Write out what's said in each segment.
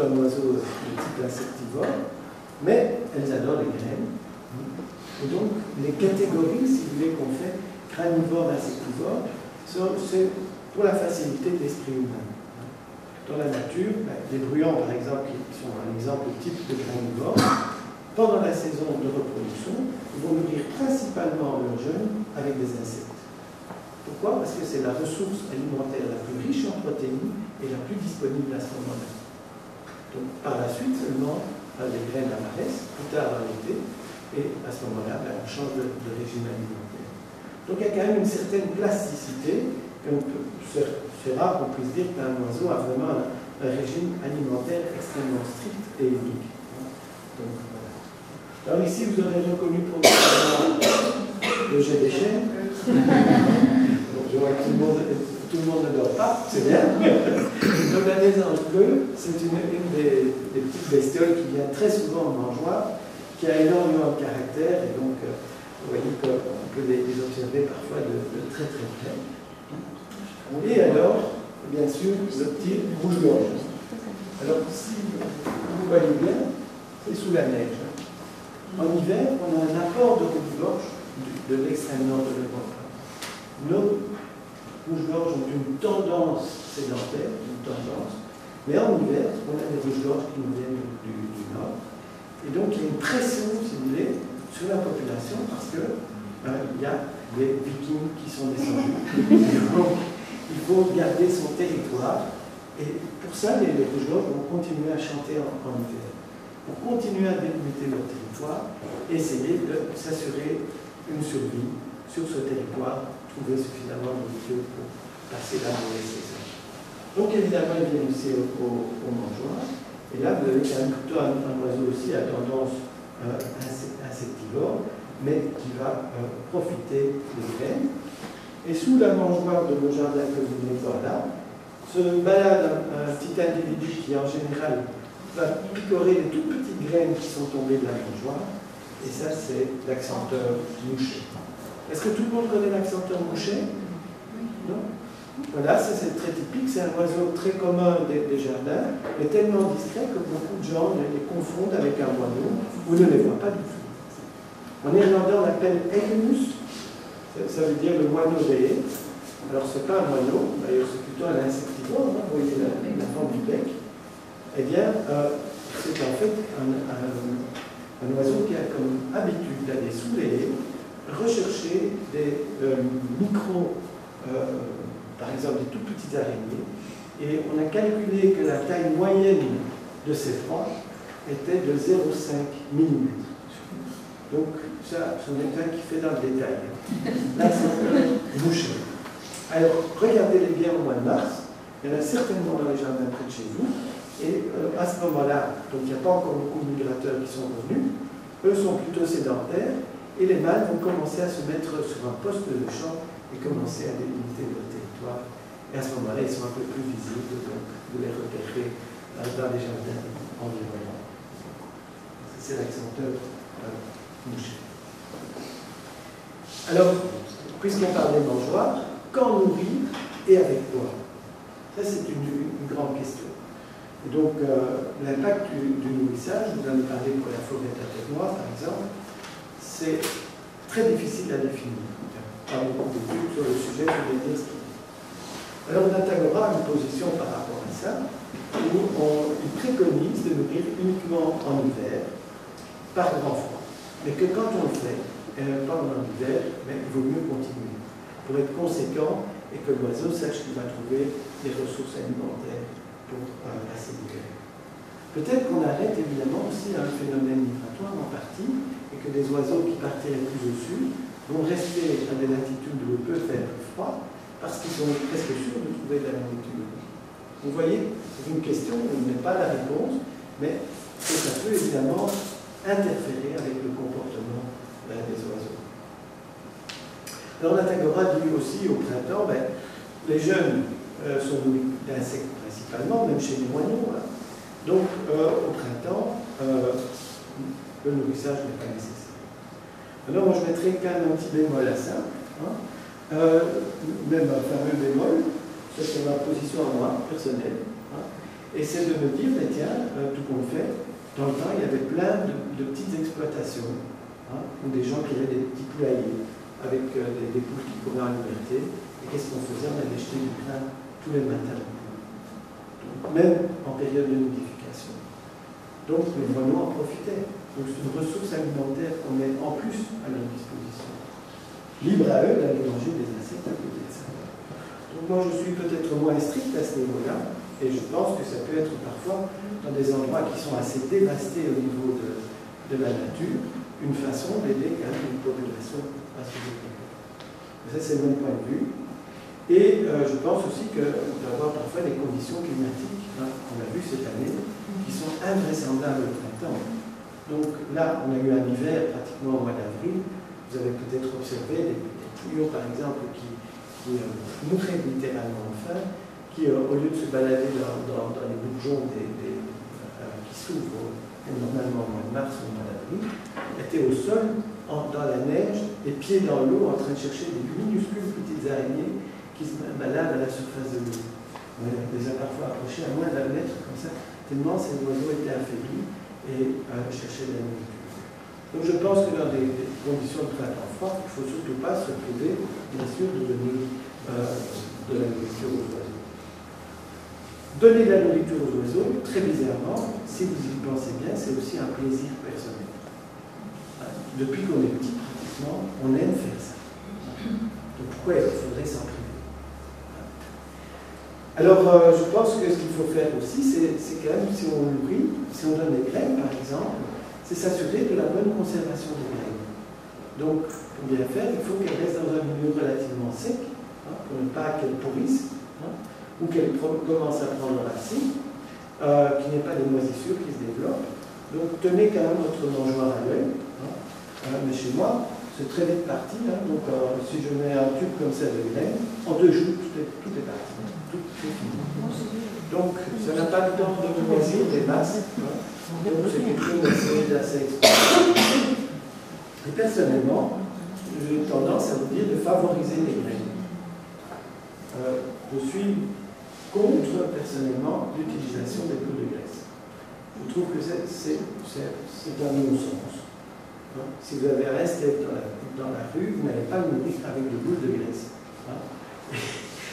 un oiseau de type insectivore, mais elles adorent les graines. Et donc, les catégories, si vous voulez, qu'on fait, granivore, insectivore, c'est pour la facilité de l'esprit humain. Dans la nature, ben, les bruyants, par exemple, qui sont un exemple type de granivore, pendant la saison de reproduction, ils vont nourrir principalement leurs jeunes avec des insectes. Pourquoi? Parce que c'est la ressource alimentaire la plus riche en protéines et la plus disponible à ce moment-là. Donc, par la suite seulement, les graines apparaissent, plus tard dans l'été, et à ce moment-là, ben, on change de, régime alimentaire. Donc, il y a quand même une certaine plasticité, c'est rare qu'on puisse dire qu'un oiseau a vraiment un, régime alimentaire extrêmement strict et unique. Donc, alors ici, vous aurez reconnu pour le jet des chaînes. Donc, je vois que tout le monde, tout le monde ne dort pas, c'est bien. Donc la mésange bleue, c'est une, des, petites bestioles qui vient très souvent en mangeoir, qui a énormément de caractère, et donc euh, vous voyez qu'on peut les, observer parfois de, très très près. Et alors, bien sûr, le petit rouge-gorge. Alors si vous voyez bien, c'est sous la neige. En hiver, on a un apport de rouge-gorge de, l'extrême nord de l'Europe. Nos rouges-gorges ont une tendance sédentaire, tendance, mais en hiver, on a des rouges-gorges qui nous viennent du, nord. Et donc, il y a une pression, si vous voulez, sur la population parce que ben, il y a des vikings qui sont descendus. donc, il faut garder son territoire. Et pour ça, les, rouges-gorges vont continuer à chanter en hiver pour continuer à délimiter leur territoire essayer de s'assurer une survie sur ce territoire, trouver suffisamment de nourriture pour passer la mauvaise. Donc évidemment, ils viennent aussi au, au, mangeoir. Et là, vous avez quand plutôt un, oiseau aussi à tendance euh, insectivore, mais qui va euh, profiter des graines. Et sous la mangeoire de nos jardins que vous venez voir là, se balade un petit individu qui en général va picorer les toutes petites graines qui sont tombées de la mangeoire. Et ça, c'est l'accenteur mouché. Est-ce que tout le monde connaît l'accenteur mouché? Non? Voilà, c'est très typique. C'est un oiseau très commun des, jardins, mais tellement discret que beaucoup de gens les confondent avec un moineau ou ne les voient pas du tout. En néerlandais, on l'appelle Egenus. Ça, veut dire le moineau des haies. Alors, ce n'est pas un moineau, d'ailleurs, c'est plutôt un insectivore. Hein, vous voyez la, la forme du bec eh bien, euh, c'est en fait un, oiseau qui a comme habitude d'aller sous les haies, rechercher des euh, micros, euh, par exemple des tout petites araignées, et on a calculé que la taille moyenne de ces proies était de 0,5 mm. Donc, ça, ce n'est pas qui fait dans le détail. Là, c'est bouché. Alors, regardez-les bien au mois de mars. Il y en a certainement dans les jardins près de chez vous. Et euh, à ce moment-là, donc il n'y a pas encore beaucoup de migrateurs qui sont revenus, eux sont plutôt sédentaires, et les mâles vont commencer à se mettre sur un poste de champ et commencer à délimiter leur territoire. Et à ce moment-là, ils sont un peu plus visibles, donc vous les repérez dans les jardins environnants. C'est l'accenteur euh, mouché. Alors, puisqu'on parle des mangeoires, quand nourrir et avec quoi? Ça, c'est une grande question. Et donc, euh, l'impact du, nourrissage, vous en avez parlé pour la forêt de la tête noire, par exemple, c'est très difficile à définir. Il y a pas beaucoup d'études sur le sujet, ce qu'il Alors, Natagora a une position par rapport à ça, où on, il préconise de nourrir uniquement en hiver, par grand froid. Mais que quand on le fait, et pendant l'hiver, il vaut mieux continuer, pour être conséquent et que l'oiseau sache qu'il va trouver des ressources alimentaires pour euh, passer l'hiver. Peut-être qu'on arrête évidemment aussi un phénomène migratoire en partie, et que des oiseaux qui partiraient plus au sud vont rester à des latitudes où il peut faire froid, parce qu'ils sont presque sûrs de trouver de la nourriture. Vous voyez, c'est une question où il n'est pas la réponse, mais ça peut évidemment interférer avec le comportement ben, des oiseaux. Alors l'Atagora dit aussi au printemps, ben, les jeunes euh, sont nourris d'insectes même chez les moineaux. Hein. Donc, euh, au printemps, euh, le nourrissage n'est pas nécessaire. Alors, moi, je mettrai quand même un petit bémol à ça. Hein. Euh, même un fameux bémol, ça c'est ma position à moi, personnelle. Hein. Et c'est de me dire, mais tiens, euh, tout compte fait, dans le temps, il y avait plein de, petites exploitations, hein, ou des gens qui avaient des petits poulaillers, avec euh, des, poules qui couraient en liberté. Et qu'est-ce qu'on faisait? On allait jeter du grain tous les matins. même en période de nidification. Donc les moineaux en profitaient. Donc c'est une ressource alimentaire qu'on met en plus à leur disposition. Libre à eux d'aller manger des insectes à côté de ça. Donc moi je suis peut-être moins strict à ce niveau-là, et je pense que ça peut être parfois dans des endroits qui sont assez dévastés au niveau de, de la nature, une façon d'aider quand même une population à se développer. Ça c'est mon point de vue. Et euh, je pense aussi que d'avoir parfois des conditions climatiques, hein, qu'on a vu cette année, qui sont invraisemblables au printemps. Donc là, on a eu un hiver pratiquement au mois d'avril. Vous avez peut-être observé des, tuyaux, par exemple, qui, qui euh, mouraient littéralement faim, qui, euh, au lieu de se balader dans, les bourgeons des, euh, qui s'ouvrent normalement au mois de mars ou au mois d'avril, étaient au sol, dans la neige, les pieds dans l'eau, en train de chercher des minuscules petites araignées qui se baladent à la surface de l'eau. On les a parfois approchés à moins d'un mètre comme ça, tellement ces oiseaux étaient affaiblis et à chercher de la nourriture. Donc je pense que dans des, conditions de printemps froid, il ne faut surtout pas se priver, bien sûr, de donner euh, de la nourriture aux oiseaux. Donner de la nourriture aux oiseaux, très bizarrement, si vous y pensez bien, c'est aussi un plaisir personnel. Depuis qu'on est petit, pratiquement, on aime faire ça. Donc pourquoi il faudrait s'en priver? Alors, euh, je pense que ce qu'il faut faire aussi, c'est quand même, si on nourrit, si on donne des graines, par exemple, c'est s'assurer de la bonne conservation des graines. Donc, pour bien faire, il faut qu'elles restent dans un milieu relativement sec, hein, pour ne pas qu'elles pourrissent, hein, ou qu'elles commencent à prendre racine, euh, qu'il n'y ait pas des moisissures qui se développent. Donc, tenez quand même votre mangeoire à l'œil. Hein. Euh, mais chez moi, c'est très vite parti. donc, si je mets un tube comme ça de graines, en deux jours, tout est parti. Donc, ça n'a pas le temps de moisir des masses. Donc, c'est quelque chose d'assez. Et personnellement, j'ai tendance à vous dire de favoriser les graines. Euh, je suis contre, personnellement, l'utilisation des boules de graisse. Je trouve que c'est un non-sens. Hein? Si vous avez un steak dans la, rue, vous n'allez pas le nourrir avec des boules de graisse. Hein?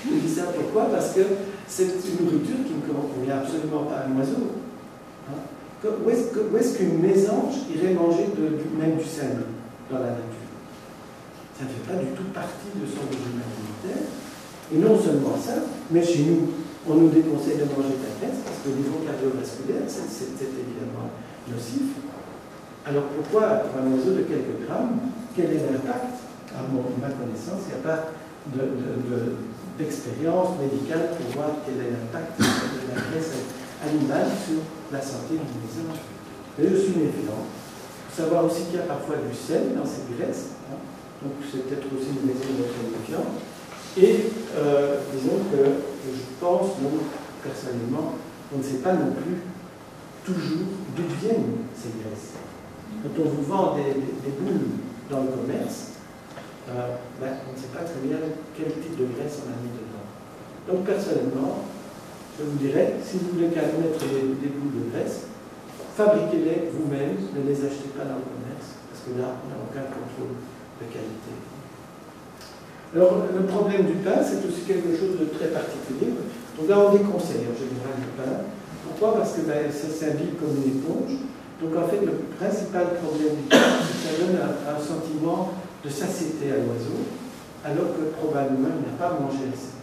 Je dis ça pourquoi? Parce que c'est une nourriture qui ne convient absolument pas à un oiseau. Hein? Où est-ce qu'une mésange irait manger même du sel dans la nature? Ça ne fait pas du tout partie de son régime alimentaire. Et non seulement ça, mais chez nous, on nous déconseille de manger de la graisse parce qu'au niveau cardiovasculaire, c'est évidemment nocif. Alors pourquoi pour un oiseau de quelques grammes, quel est l'impact À ma connaissance, il n'y a pas de d'expérience médicale pour voir quel est l'impact de la graisse animale sur la santé du maison. Mais je suis méfiant. Savoir aussi qu'il y a parfois du sel dans cette graisse. Hein. Donc c'est peut-être aussi une maison d'être méfiant. Et euh, disons que je pense, donc, personnellement, on ne sait pas non plus toujours d'où viennent ces graisses. Quand on vous vend des boules dans le commerce, euh, ben, on ne sait pas très bien quel type de graisse on a mis dedans. Donc personnellement, je vous dirais, si vous voulez mettre des, boules de graisse, fabriquez-les vous-même, ne les achetez pas dans le commerce, parce que là, on n'a aucun contrôle de qualité. Alors, le problème du pain, c'est aussi quelque chose de très particulier. Donc là, on déconseille en général le pain. Pourquoi? Parce que ben, ça s'habille comme une éponge. Donc en fait, le principal problème du pain, c'est que ça donne un sentiment de satiété à l'oiseau, alors que probablement il n'a pas mangé assez.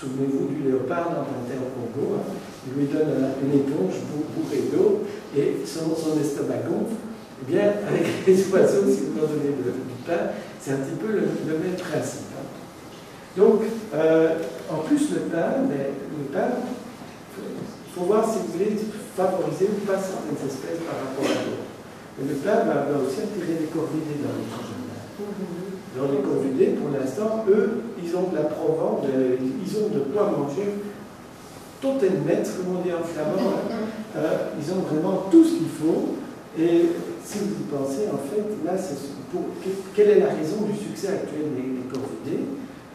Souvenez-vous du léopard dans Panthère au Congo, hein, il lui donne une éponge bourrée d'eau et son, estomac gonfle. Eh bien, avec les oiseaux, si vous leur donnez du pain, c'est un petit peu le, même principe. Hein. Donc, euh, en plus, le pain, mais le pain, il faut voir si vous voulez favoriser ou pas certaines espèces par rapport à d'autres. Et le peuple va, aussi attirer les corvidés dans les jardin. Dans les corvidés, pour l'instant, eux, ils ont de la provence, ils ont de quoi manger maître, comme on dit en flamand. Euh, ils ont vraiment tout ce qu'il faut. Et si vous y pensez, en fait, là, c'est pour, quelle est la raison du succès actuel des, des corvidés,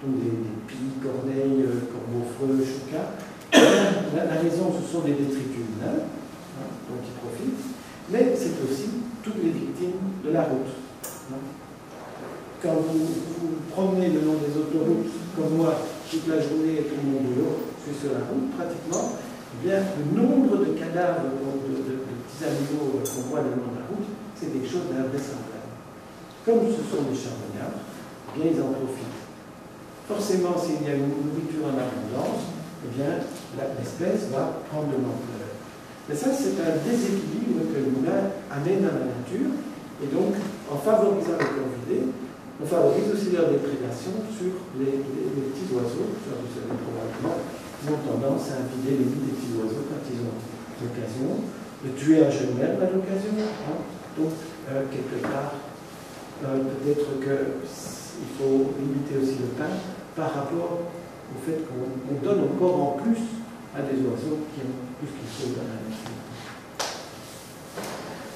donc des, des pies, corneilles, corbeaux-freux, choucas La, raison, ce sont les détritus humains hein, dont ils profitent, mais c'est aussi toutes les victimes de la route. Hein. Quand vous vous promenez le long des autoroutes, comme moi, toute la journée et tout mon boulot, je suis sur la route pratiquement, eh bien, le nombre de cadavres de, petits animaux qu'on voit le long de la route, c'est quelque chose d'invraisemblable. Comme ce sont des charognards, eh bien, ils en profitent. Forcément, s'il y a une nourriture en abondance, eh bien, l'espèce va prendre de l'ampleur. Mais ça, c'est un déséquilibre que l'humain amène dans la nature, et donc, en favorisant les corvidés, on favorise aussi leur déprédation sur les, petits oiseaux, ça vous savez probablement, qui ont tendance à vider les nids des petits oiseaux quand ils ont l'occasion, de tuer un jeune mère à l'occasion. Hein. Donc, euh, quelque part, euh, peut-être qu'il faut limiter aussi le pain par rapport au fait qu'on donne encore en plus à des oiseaux qui ont plus qu'il faut dans la nature.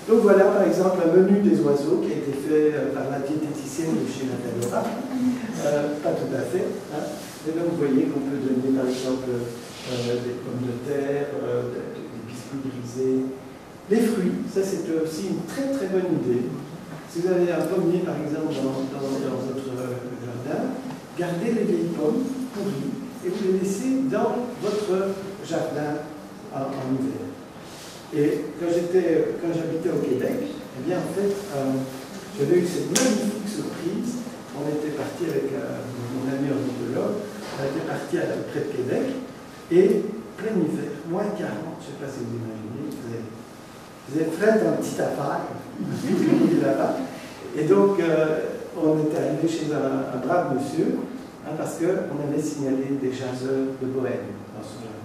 Donc voilà par exemple un menu des oiseaux qui a été fait euh, par la diététicienne de chez Natalora. Euh, pas tout à fait. Hein. Et donc vous voyez qu'on peut donner par exemple euh, des pommes de terre, des biscuits grisés, les fruits. Ça c'est aussi une très très bonne idée. Si vous avez un pommier par exemple dans, votre jardin, gardez les vieilles pommes pourries et vous les laissez dans votre jardin en hiver. Et quand j'habitais au Québec, eh bien en fait, euh, j'avais eu cette magnifique surprise. On était parti avec euh, mon ami ornithologue, on était parti à, près de Québec, et plein hiver, moins 40, je ne sais pas si vous imaginez, vous êtes frais dans une petite affaire, là-bas. Et donc, euh, on était arrivé chez un, brave monsieur, hein, parce qu'on avait signalé des jaseurs de Bohème dans son jardin.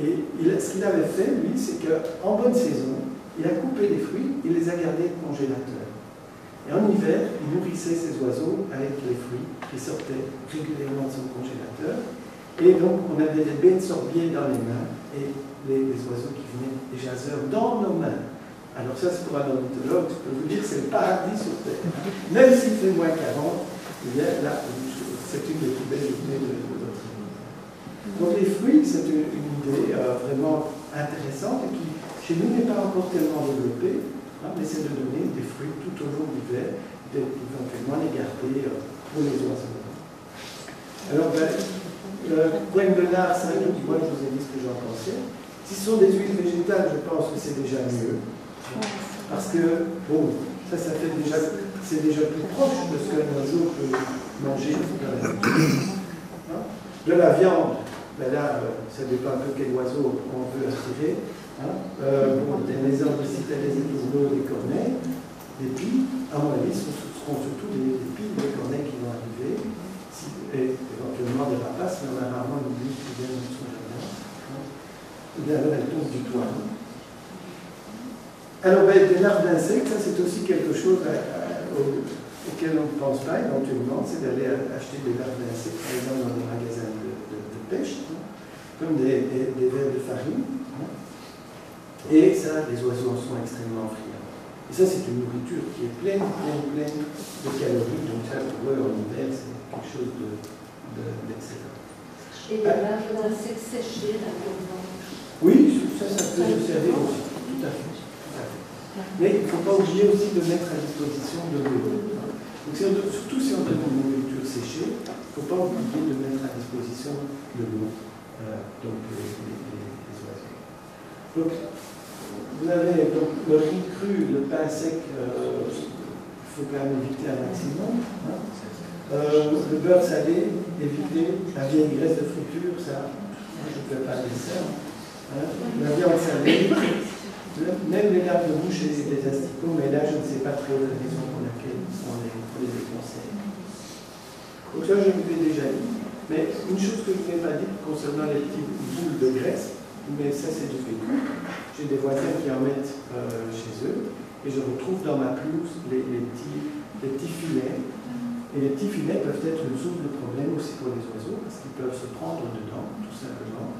Et ce qu'il avait fait, lui, c'est qu'en bonne saison, il a coupé les fruits, il les a gardés au congélateur. Et en hiver, il nourrissait ses oiseaux avec les fruits qui sortaient régulièrement de son congélateur. Et donc, on avait des baies de sorbier dans les mains et les, oiseaux qui venaient, des jaseurs, dans nos mains. Alors ça, c'est pour un ornithologue, je peux vous dire, c'est le paradis sur Terre. Même s'il fait moins 40, c'est une des plus belles de, notre. Donc les fruits, c'est une, idée euh, vraiment intéressante et qui, chez nous, n'est pas encore tellement développée, hein, mais c'est de donner des fruits tout au long de l'hiver, d'éventuellement les garder euh, pour les oiseaux. Alors, ben, poème de l'art, c'est un moi je vous ai dit ce que j'en pensais. Si ce sont des huiles végétales, je pense que c'est déjà mieux. Parce que, bon, ça, ça fait déjà, c'est déjà plus proche de ce qu'un oiseau peut manger la hein. De la viande, ben là, euh, ça dépend un peu quel oiseau on veut attirer. Hein. Euh, bon, maisons de les étourneaux, des corneilles, des pies, à mon avis, ce seront surtout des, des pies, des corneilles qui vont arriver, et éventuellement des rapaces, mais on a rarement une buse qui vient de son jardin. Hein. Elle tombe du toit. Hein. Alors, ben, des larves d'insectes, ça c'est aussi quelque chose auquel on ne pense pas éventuellement, c'est d'aller acheter des larves d'insectes, par exemple, dans des magasins de pêche, hein, comme des, des, vers de farine. Hein. Et ça, les oiseaux en sont extrêmement friands. Et ça, c'est une nourriture qui est pleine, pleine, pleine de calories. Donc ça, pour eux, en hiver, c'est quelque chose d'excellent. De, Et des larves d'insectes séchés, là, Oui, ça, ça peut se servir aussi. Tout à fait. Mais il ne faut pas oublier aussi de mettre à disposition de l'eau. Donc, surtout si on donne une nourriture séchée, il ne faut pas oublier de mettre à disposition de l'eau, euh, donc les, oiseaux. Donc, vous avez donc, le riz cru, le pain sec, euh, il faut quand même éviter un maximum. Hein. Euh, le beurre salé, éviter la vieille graisse de friture, ça, je ne fais pas le dessert. Hein. La viande salée, même les larves de bouche et les asticots, mais là, je ne sais pas très la raison pour laquelle on les, on les déconseille. Donc ça, je vous l'ai déjà dit. Mais une chose que je n'ai pas dit concernant les petites boules de graisse, mais ça c'est du vécu. J'ai des voisins qui en mettent euh, chez eux et je retrouve dans ma pelouse les, petits, les petits filets. Et les petits filets peuvent être une source de problème aussi pour les oiseaux parce qu'ils peuvent se prendre dedans, tout simplement.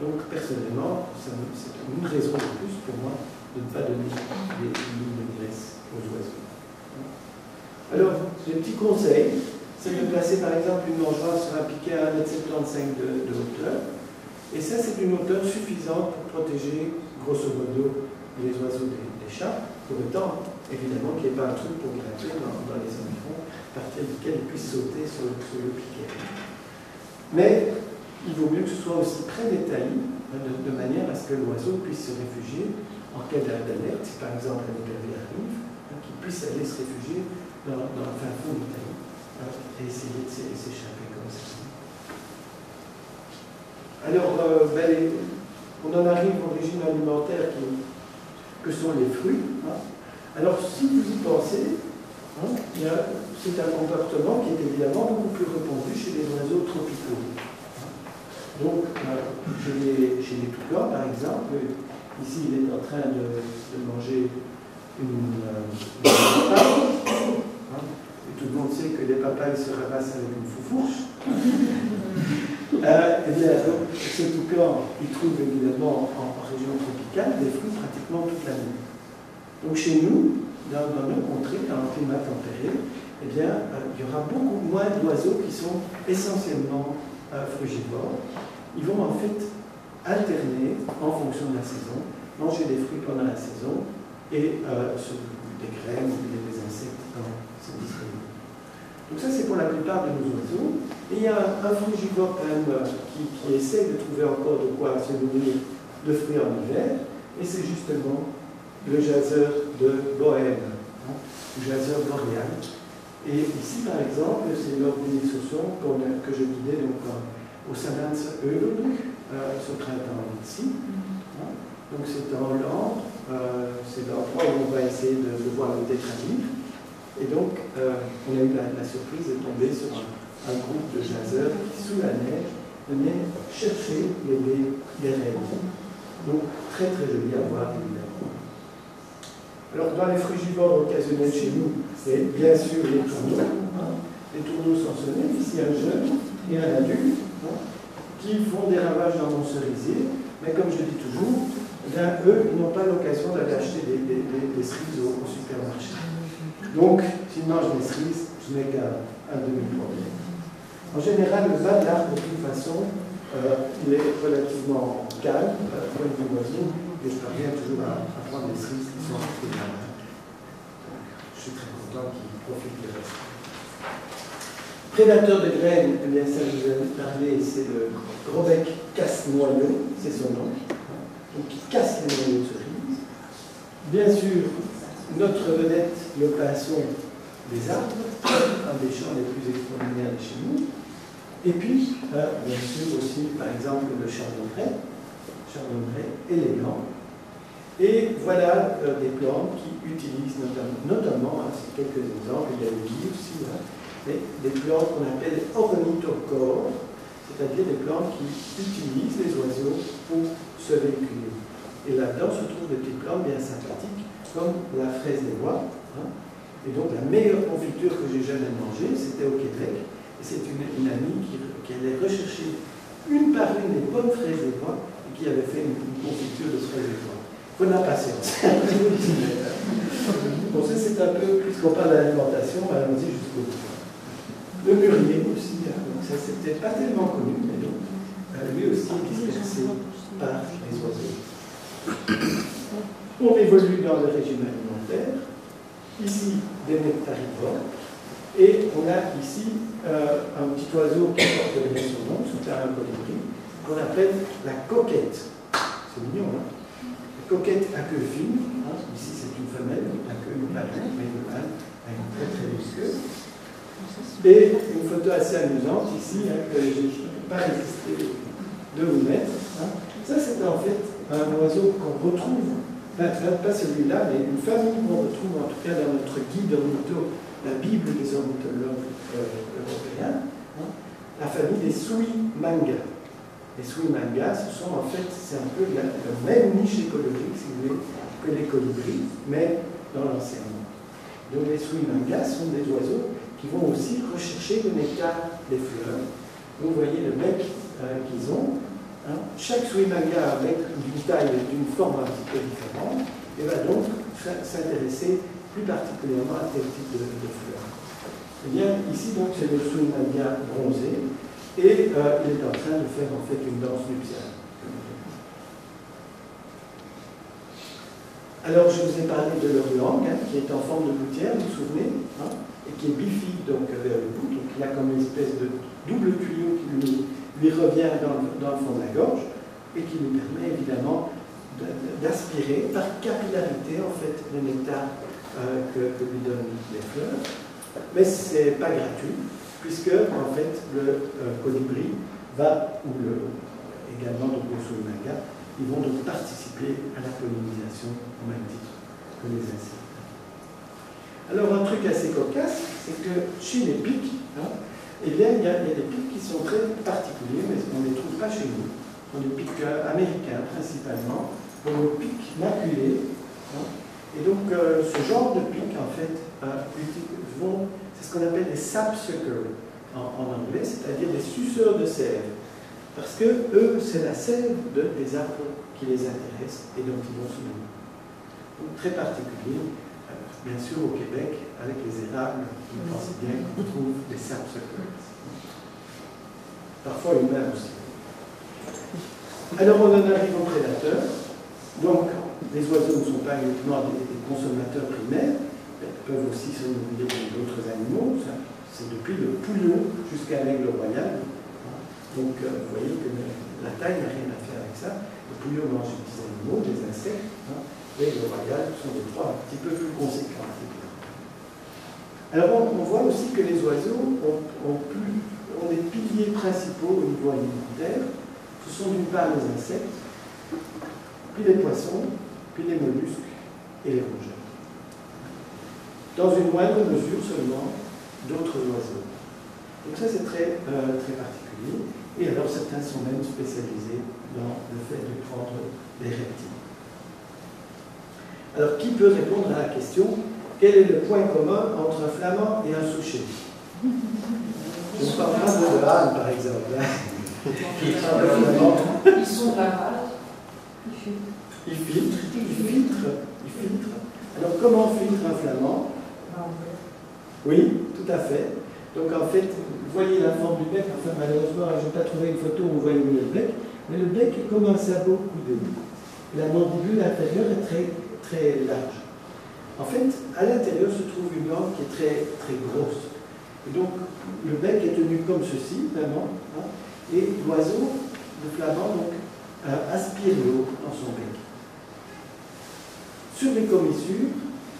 Donc personnellement, c'est une raison de plus pour moi de ne pas donner des boules de graisse aux oiseaux. Alors, les petits conseils, c'est de placer par exemple une mangeoire sur un piquet à 1,75 m de, hauteur. Et ça, c'est une hauteur suffisante pour protéger, grosso modo, les oiseaux des, chats, pour autant, évidemment, qu'il n'y ait pas un truc pour grimper dans, les environs, à partir duquel ils puissent sauter sur, le piquet. Mais il vaut mieux que ce soit aussi près des taillis, hein, de, manière à ce que l'oiseau puisse se réfugier en cas d'alerte, si par exemple un épervier arrive, qu'il puisse aller se réfugier dans, dans le fin fond du taillis hein, et essayer de s'échapper comme ça. Alors, euh, ben, on en arrive au régime alimentaire que sont les fruits. Hein. Alors, si vous y pensez, c'est un comportement qui est évidemment beaucoup plus répandu chez les oiseaux tropicaux. Hein. Donc, chez, les, chez les par exemple, ici, il est en train de, manger une, euh, papaye. et tout le monde sait que les papayes se ramassent avec une foufourche. Euh, eh bien, donc, ce toucan, il trouve évidemment en, région tropicale des fruits pratiquement toute l'année. Donc chez nous, dans, nos contrées, dans le climat tempéré, eh bien, euh, il y aura beaucoup moins d'oiseaux qui sont essentiellement frugivores. Ils vont en fait alterner en fonction de la saison, manger des fruits pendant la saison et des graines ou des insectes quand c'est disponible. Donc ça, c'est pour la plupart de nos oiseaux. Et il y a un frugivore quand même qui, qui, essaie de trouver encore de quoi se nourrir de fruits en hiver, et c'est justement le jaseur de Bohème, hein, le jaseur boréal. Et ici, par exemple, c'est lors excursion que je guidais donc, au Salins euh, ce printemps ici. Hein. Donc c'est en Hollande, euh, c'est l'endroit où on va essayer de, voir le tétralyre. Et donc, euh, on a eu la, surprise de tomber sur un, groupe de chasseurs qui, sous la neige, venaient chercher les baies des Donc, très très joli à voir, évidemment. Alors, dans les frugivores occasionnels chez nous, c'est bien sûr les tourneaux. Hein. Les tourneaux sonnés, ici un jeune et un adulte, hein, qui font des ravages dans mon cerisier. Mais comme je dis toujours, eh eux, ils n'ont pas l'occasion d'aller acheter des, cerises au supermarché. Donc, s'il mange des cerises, je n'ai qu'un demi-problème. En général, le bas de l'arbre, de toute façon, euh, il est relativement calme, euh, de vue oiseau, et je parviens toujours à, prendre des cerises qui sont bien. Je suis très content qu'il profite de reste. Prédateur de graines, eh bien, ça je vous ai parlé, c'est le gros bec casse-noyau, c'est son nom, donc il casse les noyaux de cerises. Bien sûr, notre vedette, le pinson des arbres, un des champs les plus extraordinaires de chez nous. Et puis, euh, bien sûr aussi, par exemple, le chardonnay, chardonnay élégant. Et voilà euh, des plantes qui utilisent notamment, hein, c'est quelques exemples, il y a le lit aussi, hein, des plantes qu'on appelle ornithocores, c'est-à-dire des plantes qui utilisent les oiseaux pour se véhiculer. Et là-dedans se trouvent des petites plantes bien sympathiques comme la fraise des bois. Hein. Et donc la meilleure confiture que j'ai jamais mangée, c'était au Québec. Et c'est une, amie qui, allait rechercher une par une les bonnes fraises des bois et qui avait fait une, confiture de fraises des bois. De la patience. bon, ça c'est un peu, puisqu'on parle d'alimentation, allons-y jusqu'au bout. Le mûrier aussi, hein. donc ça c'était pas tellement connu, mais donc, euh, lui aussi dispersé par les oiseaux. On évolue dans le régime alimentaire. Ici, des nectarivores. Et on a ici euh, un petit oiseau qui porte bien son nom, un colibri, qu'on appelle la coquette. C'est mignon, hein coquette à queue fine. Hein. Ici, c'est une femelle, à queue pas mais une mâle, avec une très très visqueuse. Et une photo assez amusante ici, hein, que je n'ai pas résisté de vous mettre. Ça, c'est en fait un oiseau qu'on retrouve pas celui-là, mais une famille qu'on retrouve en tout cas dans notre guide ornitho, la Bible des ornithologues euh, européens, hein, la famille des Sui-Manga. Les Sui-Manga, ce sont en fait, c'est un peu la, même niche écologique, que les colibris, mais dans l'océan. Donc les Sui-Manga sont des oiseaux qui vont aussi rechercher le nectar des fleurs. Vous voyez le bec euh, qu'ils ont, Hein? Chaque Suimaga avec d'une taille d'une forme un petit peu différente et va donc s'intéresser plus particulièrement à tel type de, fleurs. Eh bien, ici, donc, c'est le Suimaga bronzé et euh, il est en train de faire en fait une danse nuptiale. Alors je vous ai parlé de leur langue, hein, qui est en forme de gouttière, vous vous souvenez, hein, et qui est bifide donc euh, vers le bout, donc il a comme une espèce de double tuyau qui lui, revient dans, le fond de la gorge, et qui lui permet évidemment d'aspirer par capillarité en fait le nectar euh, que, lui donnent les fleurs. Mais c'est pas gratuit, puisque en fait le euh, colibri va, ou le, également donc le soulnaga, ils vont donc participer à la pollinisation au même titre que les insectes. Alors un truc assez cocasse, c'est que chez les pics, hein, eh bien, il y, a, des pics qui sont très particuliers, mais on ne les trouve pas chez nous. Ce sont des pics euh, américains principalement, comme le pic maculé. Hein. Et donc euh, ce genre de pics, en fait, vont, c'est ce qu'on appelle des sapsuckers en, en anglais, c'est-à-dire des suceurs de sève. Parce que eux, c'est la sève de, des arbres qui les intéresse et dont ils vont se nourrir. Donc très particulier, euh, bien sûr au Québec, avec les érables, vous pensez bien qu'on trouve des sapsuckers. Parfois humains aussi. Alors on en arrive aux prédateurs. Donc les oiseaux ne sont pas uniquement des, consommateurs primaires, peuvent aussi se nourrir d'autres animaux. C'est depuis le pouillot jusqu'à l'aigle royal, donc, euh, vous voyez que la taille n'a rien à faire avec ça. Le pouillot mange des animaux, des insectes, hein, et le royal sont des proies un petit peu plus conséquents. Alors, on, voit aussi que les oiseaux ont, ont, ont, des piliers principaux au niveau alimentaire. Ce sont d'une part les insectes, puis les poissons, puis les mollusques et les rongeurs. Dans une moindre mesure seulement, d'autres oiseaux. Donc ça, c'est très, euh, très particulier. Et alors certains sont même spécialisés dans le fait de prendre des reptiles. Alors qui peut répondre à la question quel est le point commun entre un flamand et un souchet Je ne parle pas de Anne, par exemple. Hein. Ils sont là Ils filtrent, ils filtrent, ils filtrent. Alors comment filtre un flamand? Oui, tout à fait. Donc en fait, vous voyez la forme du bec, enfin malheureusement, je n'ai pas trouvé une photo où on voit le bec, mais le bec est comme un sabot coudé. La mandibule inférieure est très, très large. En fait, à l'intérieur se trouve une langue qui est très, très grosse. Et donc, le bec est tenu comme ceci, vraiment, hein, et l'oiseau, le flamand, donc, aspire l'eau dans son bec. Sur les commissures,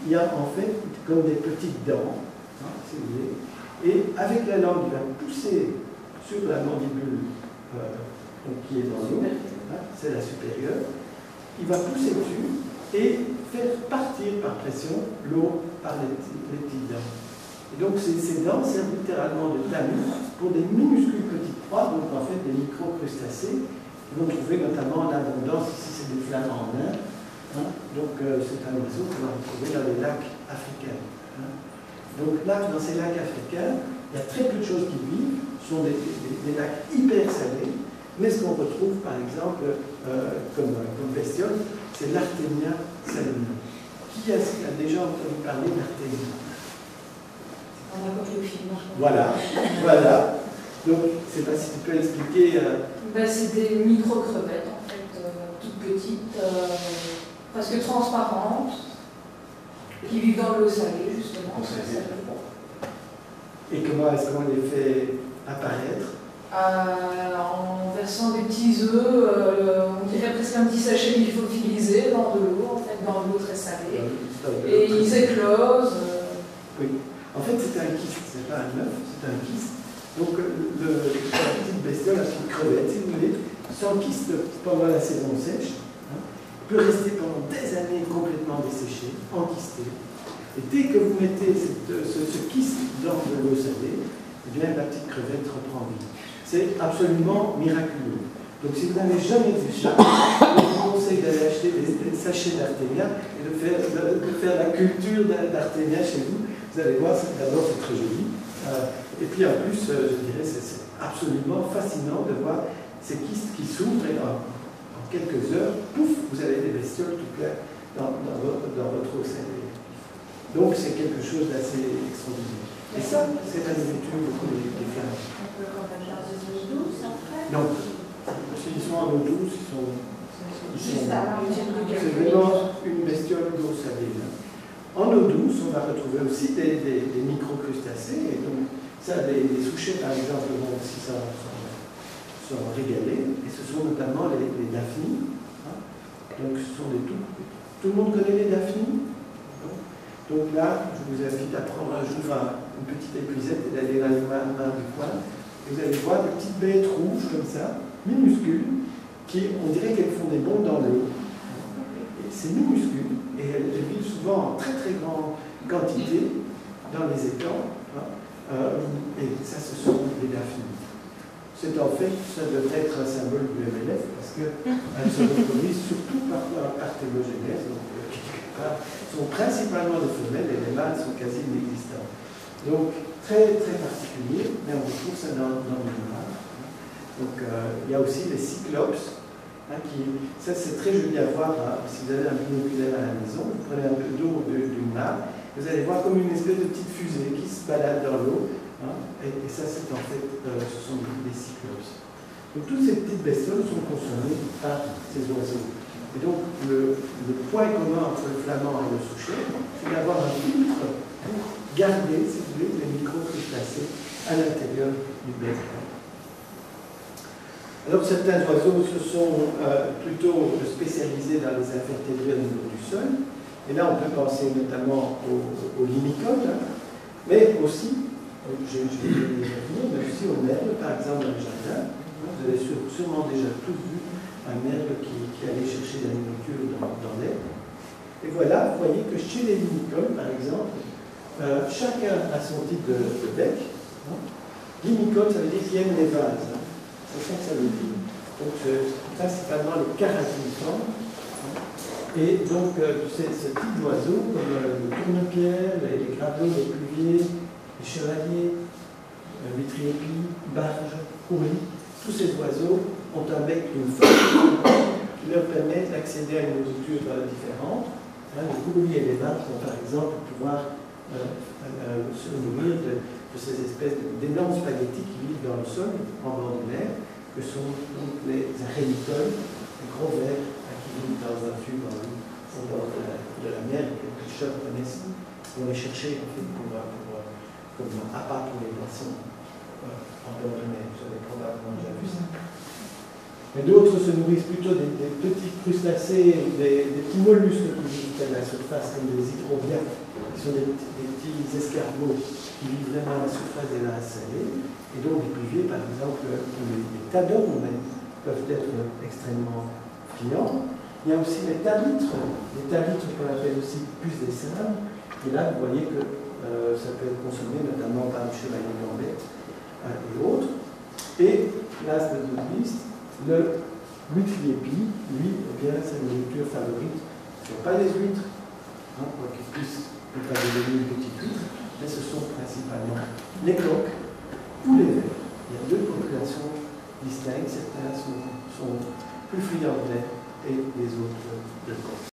il y a en fait comme des petites dents, hein, si vous voulez, et avec la langue, il va pousser sur la mandibule euh, qui est dans l'eau, hein, c'est la supérieure, il va pousser dessus et faire partir par pression l'eau par les, petites dents. Et donc ces, dents servent littéralement de tamis pour des minuscules petites proies, donc en fait des micro-crustacés, qui vont trouver notamment en abondance, ici c'est des flamants en Inde, hein. donc euh, c'est un oiseau qu'on va retrouver dans les lacs africains. Hein. Donc là, dans ces lacs africains, il y a très peu de choses qui vivent, ce sont des, lacs hyper salés, mais ce qu'on retrouve par exemple euh, comme, comme, bestiole, c'est l'Artemia salina. Qui a, déjà entendu parler d'Artemia Voilà, voilà. Donc, je ne sais pas si tu peux expliquer. Euh... Ben, c'est des micro-crevettes en fait, euh, toutes petites, euh, presque transparentes, qui vivent dans l'eau salée, justement. Et comment est-ce qu'on les fait apparaître euh, En versant des petits œufs, euh, on dirait presque un petit sachet qu'il faut utiliser dans de l'eau, en fait, dans de l'eau très salée. et ils éclosent. Euh. Oui. En fait, c'est un kyste, c'est pas un œuf, c'est un kyste. Donc, le, la petite bestiole, la petite crevette, si vous voulez, sans kyste pendant la saison sèche, peut rester pendant des années complètement desséché, enquisté. Et dès que vous mettez ce, kyste dans de l'eau salée, eh bien, la petite crevette reprend vie. C'est absolument miraculeux. Donc, si vous n'avez jamais vu ça, je vous conseille d'aller acheter des, sachets d'artémia et de faire, la culture d'artémia chez vous. Vous allez voir, d'abord, c'est très joli. Euh, et puis, en plus, euh, je dirais, c'est absolument fascinant de voir ces kystes qui s'ouvrent et en, quelques heures, pouf, vous avez des bestioles tout claires dans, dans, votre, dans votre eau salée. Donc c'est quelque chose d'assez extraordinaire. Et ça, c'est la nourriture beaucoup des, des flammes. Un des Non. S'ils sont en eau douce, ils sont. C'est vraiment une bestiole d'eau salée. En eau douce, on va retrouver aussi des, des, des microcrustacés. Et donc, ça, les, les, souchets, par exemple, vont aussi s'en régaler. Et ce sont notamment les, les daphnies. Hein. Donc, ce sont des tout. Tout le monde connaît les daphnies donc là, je vous invite à prendre un jour une petite épuisette et d'aller dans les mains du coin. Et vous allez voir des petites bêtes rouges comme ça, minuscules, qui, on dirait qu'elles font des bonds dans l'eau. C'est minuscule et elles, vivent souvent en très très grande quantité dans les étangs. Hein. Euh, et ça, ce sont des daphnies. C'est en fait, ça devrait être un symbole du MLF parce qu'elles se reproduisent surtout par, par thémogenèse. Donc, euh, sont principalement des femelles et les mâles sont quasi inexistants. Donc, très très particulier, mais on retrouve ça dans, dans le noir. Donc, euh, il y a aussi les cyclopes, hein, qui, ça c'est très joli à voir, hein, si vous avez un binoculaire à la maison, vous prenez un peu d'eau d'une mare, vous allez voir comme une espèce de petite fusée qui se balade dans l'eau, hein, et, ça c'est en fait, euh, ce sont des, des. Donc toutes ces petites bestioles sont consommées par ces oiseaux. Et donc, le, point commun entre le flamand et le souchet, c'est d'avoir un filtre pour garder, si vous voulez, les micro-crustacés à l'intérieur du bec. Alors, certains oiseaux se sont euh, plutôt spécialisés dans les invertébrés au niveau du sol. Et là, on peut penser notamment aux, aux hein, mais aussi, j'ai déjà mais aussi aux merles, par exemple, dans le jardin. Vous avez sûrement déjà tous vu un merle qui, allait chercher de la nourriture dans, dans l'air. Et voilà, vous voyez que chez les limicoles, par exemple, euh, chacun a son type de, bec. Hein. Ça veut dire qu'il aime les vases. Hein. C'est ça que ça veut dire. Donc, c'est principalement les caractériformes. Hein. Et donc, euh, ce type d'oiseaux, comme euh, le tournepierre, les, les les pluviers, les chevaliers, euh, vitriépis, barges, courlis, tous ces oiseaux ont un bec d'une forme qui leur permet d'accéder à une nourriture différente. Hein, les courlis et les vaches vont par exemple pouvoir euh, euh, se nourrir de, ces espèces d'énormes spaghettis qui vivent dans le sol, en bord de mer, que sont les arénitoles, les gros vers hein, qui vivent dans un tube au bord de la, mer, que les pêcheurs connaissent, vont les chercher en fait, pour, pour, comme appât pour les poissons en bord de mer. Vous avez probablement déjà vu ça. Mais d'autres se nourrissent plutôt des, petits crustacés, des, petits mollusques qui vivent à la surface, comme des hydrobiens, qui sont des, petits escargots qui vivent vraiment à la surface des lacs salés. Et donc les pluviers, par exemple, les, les tadons peuvent être extrêmement friands. Il y a aussi les talitres, les talitres qu'on appelle aussi plus des sables. Et là, vous voyez que euh, ça peut être consommé notamment par le chevalier gambette euh, et autres. Et l'as de liste, le mutriepi, lui, eh bien, sa nourriture favorite, ce ne sont pas les huîtres, hein, quoi qu'ils puissent pas devenir une petite huître, mais ce sont principalement les coques ou les vers. Il y a deux populations distinctes, certains sont, sont plus friands de et les autres de coques.